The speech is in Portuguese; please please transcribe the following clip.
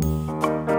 Música